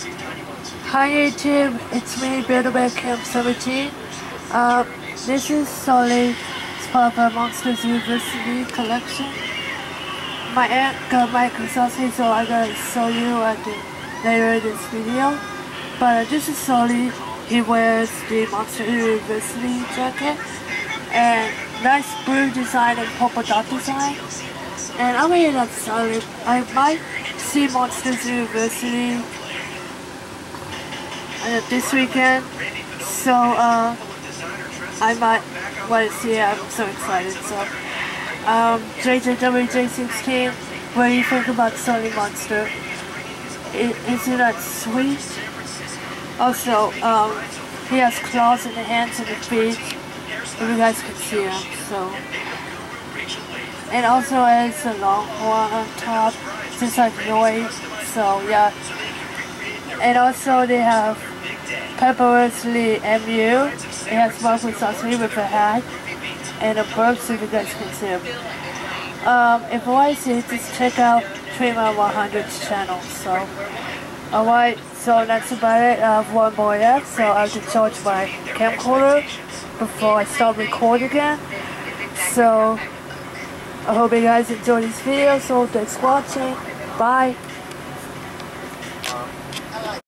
Hi YouTube, it's me, BuildABearCam 17. Uh, this is Sulley part of Monsters University collection. My aunt got my consulting, so I'm gonna show you at the, later in this video. But this is Sulley. He wears the Monster University jacket and nice blue design and purple dot design. And I'm here at Sulley. I might see Monsters University uh, this weekend, so uh, I might want to see it. I'm so excited. So, um, JJWJ16, what do you think about Sulley Monster? is isn't that sweet? Also, um, he has claws in the hands and the feet. If you guys can see him, so. And also has a long horn on top, just like noise. So yeah. And also they have Pepperously MU. It has Marvel Saucy with a hat and a burp so you guys him. Um, if you want to see just check out Trima 100's channel. So, alright, so that's about it. I have one more left, so I have to charge my camcorder before I start recording again. So, I hope you guys enjoyed this video, so thanks for watching. Bye.